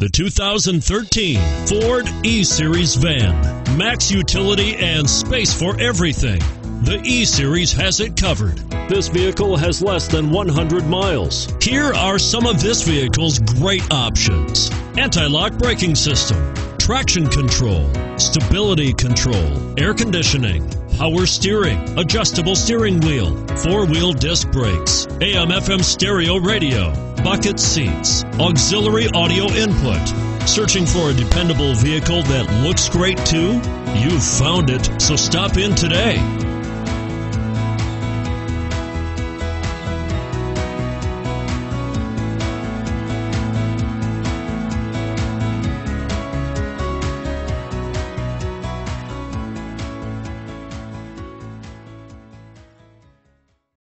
The 2013 Ford E-Series van. Max utility and space for everything. The E-Series has it covered. This vehicle has less than 100 miles. Here are some of this vehicle's great options. Anti-lock braking system, traction control, stability control, air conditioning, power steering, adjustable steering wheel, four-wheel disc brakes, AM FM stereo radio, bucket seats, auxiliary audio input. Searching for a dependable vehicle that looks great too? You've found it, so stop in today.